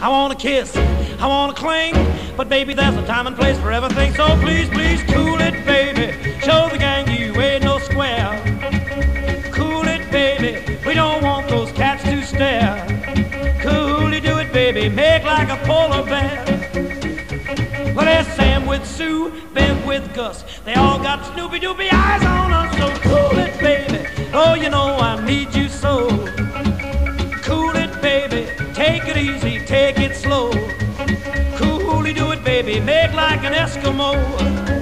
I wanna kiss, I wanna cling, but baby, there's a time and place for everything. So please, please, cool it, baby. Show the gang you ain't no square. Cool it, baby. We don't want those cats to stare. Coolly do it, baby. Make like a polar bear. Well, there's Sam with Sue, Ben with Gus. They all got Snoopy Doopy eyes on us. So cool it, baby. Oh, you know I need you baby. Make like an Eskimo.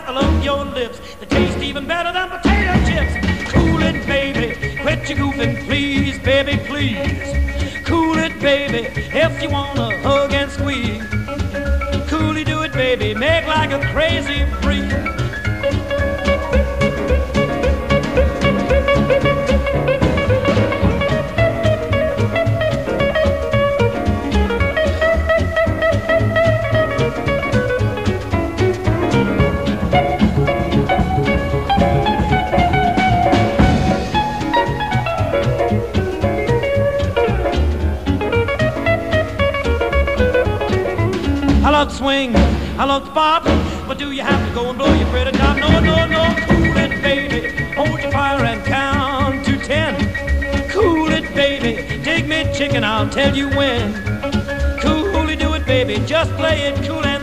I love your lips. They taste even better than potato chips. Cool it, baby. Quit your goofing, please, baby, please. Cool it, baby, if you wanna hug and squeeze. Coolly do it, baby. Make like a crazy freak. I love swing, I love to pop, but do you have to go and blow your pretty top? No, no, no, cool it, baby. Hold your fire and count to ten. Cool it, baby. Take me chicken, I'll tell you when. Coolly do it, baby. Just play it cool and